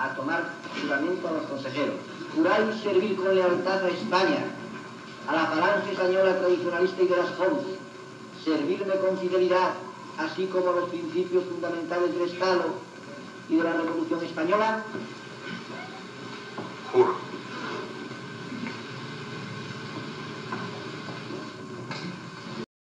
a tomar juramento a los consejeros. Juráis servir con lealtad a España, a la falange española tradicionalista y de las Jones, servirme con fidelidad, así como a los principios fundamentales del Estado y de la Revolución Española.